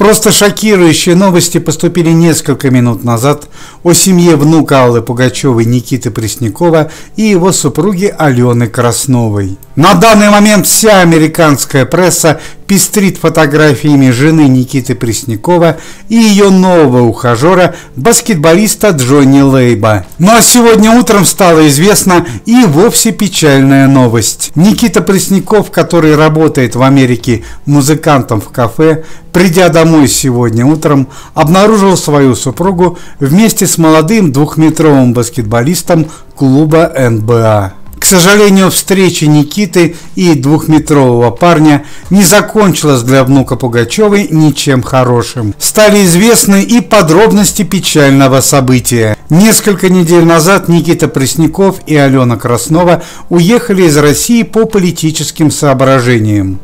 Просто шокирующие новости поступили несколько минут назад о семье внука Аллы Пугачевой Никиты Преснякова и его супруги Алены Красновой. На данный момент вся американская пресса пестрит фотографиями жены Никиты Преснякова и ее нового ухажера, баскетболиста Джонни Лейба. Ну а сегодня утром стало известно и вовсе печальная новость. Никита Пресняков, который работает в Америке музыкантом в кафе, придя домой сегодня утром, обнаружил свою супругу вместе с молодым двухметровым баскетболистом клуба НБА. Сожалению, встреча Никиты и двухметрового парня не закончилась для внука Пугачевой ничем хорошим. Стали известны и подробности печального события. Несколько недель назад Никита Пресняков и Алена Краснова уехали из России по политическим соображениям.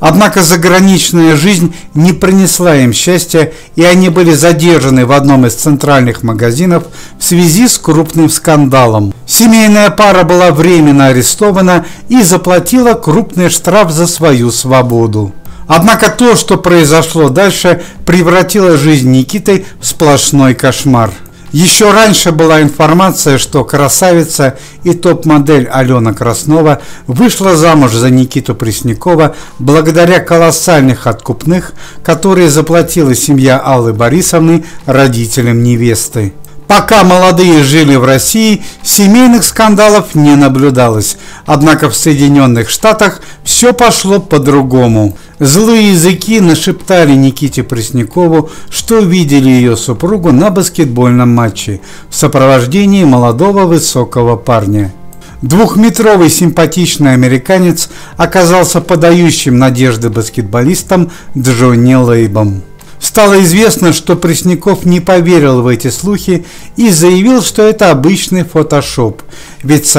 Однако заграничная жизнь не принесла им счастья, и они были задержаны в одном из центральных магазинов в связи с крупным скандалом. Семейная пара была временно арестована и заплатила крупный штраф за свою свободу. Однако то, что произошло дальше, превратило жизнь Никиты в сплошной кошмар. Еще раньше была информация, что красавица и топ-модель Алена Краснова вышла замуж за Никиту Преснякова благодаря колоссальных откупных, которые заплатила семья Аллы Борисовны родителям невесты. Пока молодые жили в России, семейных скандалов не наблюдалось, однако в Соединенных Штатах все пошло по-другому. Злые языки нашептали Никите Преснякову, что видели ее супругу на баскетбольном матче в сопровождении молодого высокого парня. Двухметровый симпатичный американец оказался подающим надежды баскетболистом Джонни Лейбом. Стало известно, что Пресняков не поверил в эти слухи и заявил, что это обычный фотошоп. Ведь с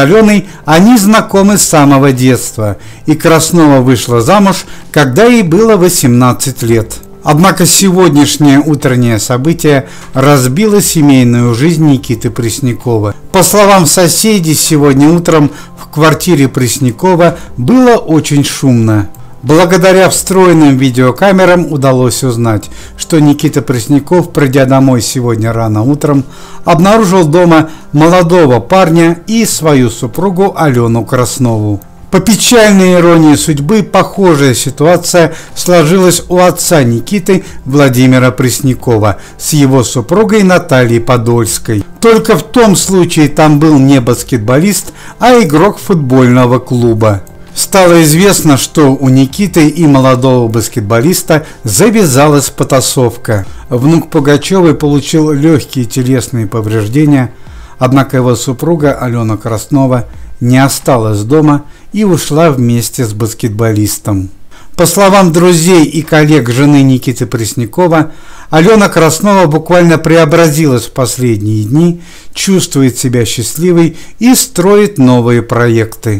они знакомы с самого детства, и Краснова вышла замуж, когда ей было 18 лет. Однако сегодняшнее утреннее событие разбило семейную жизнь Никиты Преснякова. По словам соседей, сегодня утром в квартире Преснякова было очень шумно. Благодаря встроенным видеокамерам удалось узнать, что Никита Пресняков, придя домой сегодня рано утром, обнаружил дома молодого парня и свою супругу Алену Краснову. По печальной иронии судьбы, похожая ситуация сложилась у отца Никиты Владимира Преснякова с его супругой Натальей Подольской. Только в том случае там был не баскетболист, а игрок футбольного клуба стало известно, что у Никиты и молодого баскетболиста завязалась потасовка. Внук Пугачевой получил легкие телесные повреждения, однако его супруга Алена Краснова не осталась дома и ушла вместе с баскетболистом. По словам друзей и коллег жены Никиты Преснякова, Алена Краснова буквально преобразилась в последние дни, чувствует себя счастливой и строит новые проекты.